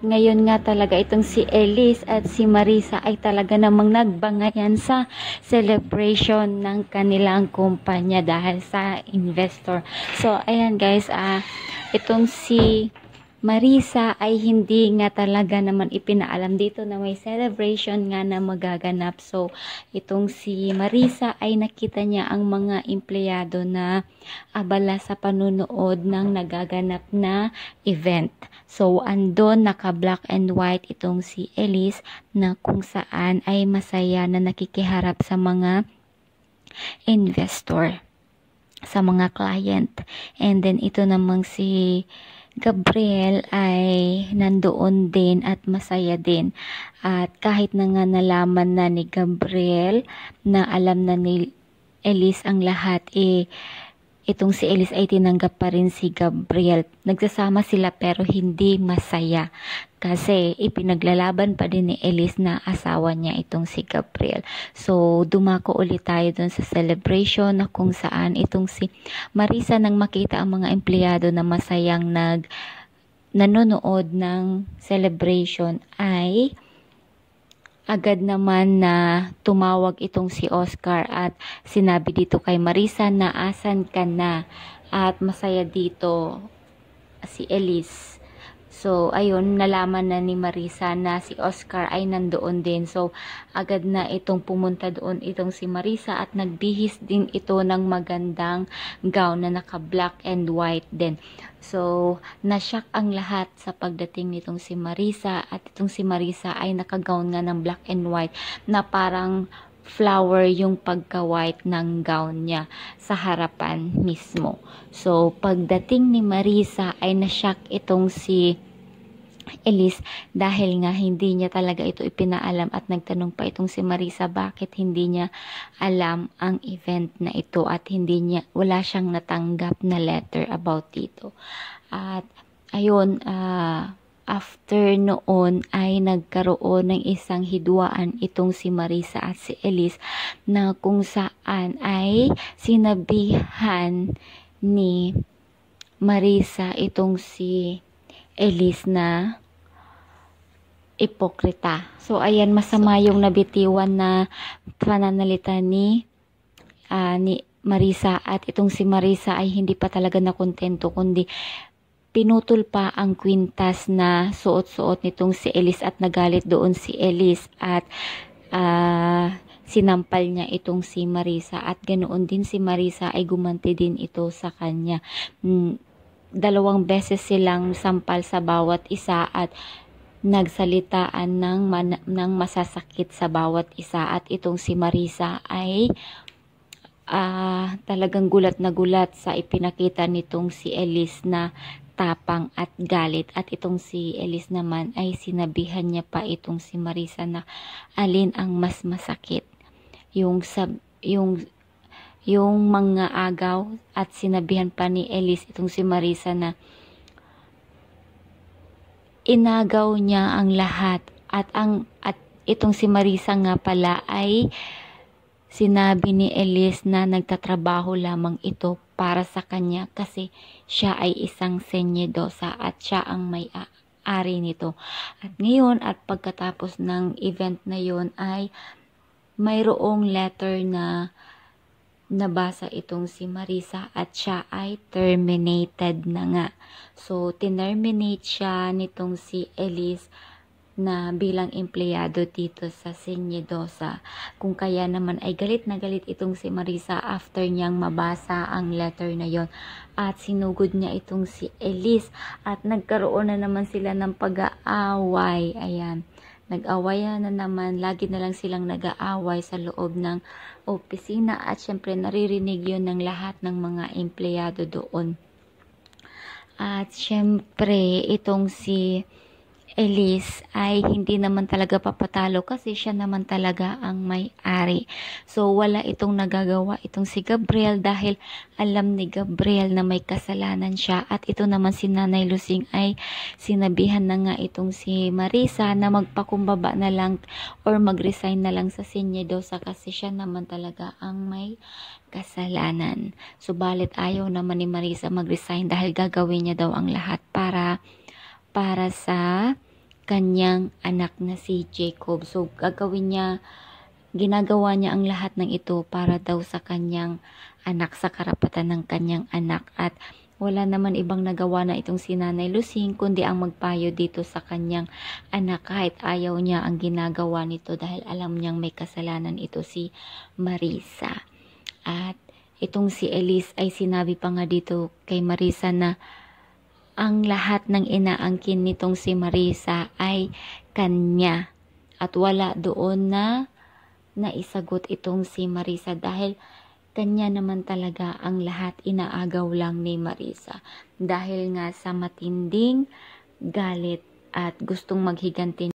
ngayon nga talaga itong si Elise at si Marisa ay talaga namang nagbangayan sa celebration ng kanilang kumpanya dahil sa investor. So, ayan guys, ah, itong si Marisa ay hindi nga talaga naman ipinaalam dito na may celebration nga na magaganap. So, itong si Marisa ay nakita niya ang mga empleyado na abala sa panunood ng nagaganap na event. So, andon naka-black and white itong si Elise na kung saan ay masaya na nakikiharap sa mga investor, sa mga client. And then, ito namang si Gabriel ay nandoon din at masaya din. At kahit na nga nalaman na ni Gabriel na alam na ni Elise ang lahat, eh, itong si Elise ay tinanggap pa rin si Gabriel. Nagsasama sila pero hindi masaya kasi ipinaglalaban pa din ni Elise na asawa niya itong si Gabriel. So, dumako ulit tayo dun sa celebration na kung saan itong si Marisa nang makita ang mga empleyado na masayang nag nanonood ng celebration ay agad naman na tumawag itong si Oscar at sinabi dito kay Marisa na asan ka na at masaya dito si Elise. So, ayun, nalaman na ni Marisa na si Oscar ay nandoon din. So, agad na itong pumunta doon itong si Marisa at nagbihis din ito ng magandang gown na naka black and white din. So, nasyak ang lahat sa pagdating nitong si Marisa at itong si Marisa ay naka-gown nga ng black and white na parang flower yung pagka-white ng gown niya sa harapan mismo. So, pagdating ni Marisa ay nasyak itong si Elise dahil nga hindi niya talaga ito ipinaalam at nagtanong pa itong si Marisa bakit hindi niya alam ang event na ito at hindi niya wala siyang natanggap na letter about dito. At ayun, uh, after noon ay nagkaroon ng isang hidwaan itong si Marisa at si Elise na kung saan ay sinabihan ni Marisa itong si Elise na ipokrita. So, ayan, masama yung nabitiwan na pananalita ni, uh, ni Marisa at itong si Marisa ay hindi pa talaga nakontento kundi pinutol pa ang kwintas na suot-suot nitong si Elise at nagalit doon si Elise at uh, sinampal niya itong si Marisa at ganoon din si Marisa ay gumanti din ito sa kanya. Mm, dalawang beses silang sampal sa bawat isa at nagsalitaan ng, man, ng masasakit sa bawat isa. At itong si Marisa ay uh, talagang gulat na gulat sa ipinakita nitong si Elise na tapang at galit. At itong si Elise naman ay sinabihan niya pa itong si Marisa na alin ang mas masakit. Yung sab yung yung mga agaw at sinabihan pa ni Elise itong si Marisa na inagaw niya ang lahat at ang at itong si Marisa nga pala ay sinabi ni Elise na nagtatrabaho lamang ito para sa kanya kasi siya ay isang senyedosa at siya ang may ari nito. At ngayon at pagkatapos ng event na yon ay mayroong letter na nabasa itong si Marisa at siya ay terminated na nga. So, tinerminate siya nitong si Elise na bilang empleyado dito sa Senyedosa. Kung kaya naman ay galit na galit itong si Marisa after niyang mabasa ang letter na yon at sinugod niya itong si Elise at nagkaroon na naman sila ng pag-aaway. Ayan nag-awayan na naman, lagi na lang silang nag-aaway sa loob ng opisina at syempre naririnig yun ng lahat ng mga empleyado doon. At syempre itong si Elise ay hindi naman talaga papatalo kasi siya naman talaga ang may-ari. So wala itong nagagawa itong si Gabriel dahil alam ni Gabriel na may kasalanan siya at ito naman si Nanay Lusing ay sinabihan na nga itong si Marisa na magpakumbaba na lang or mag-resign na lang sa Sinyedosa kasi siya naman talaga ang may kasalanan. Subalit ayaw naman ni Marisa mag-resign dahil gagawin niya daw ang lahat para para sa kanyang anak na si Jacob. So, gagawin niya, ginagawa niya ang lahat ng ito para daw sa kanyang anak, sa karapatan ng kanyang anak. At wala naman ibang nagawa na itong si Nanay Lusing, kundi ang magpayo dito sa kanyang anak kahit ayaw niya ang ginagawa nito dahil alam niyang may kasalanan ito si Marisa. At itong si Elise ay sinabi pa nga dito kay Marisa na ang lahat ng inaangkin nitong si Marisa ay kanya. At wala doon na naisagot itong si Marisa dahil kanya naman talaga ang lahat inaagaw lang ni Marisa. Dahil nga sa matinding galit at gustong maghiganti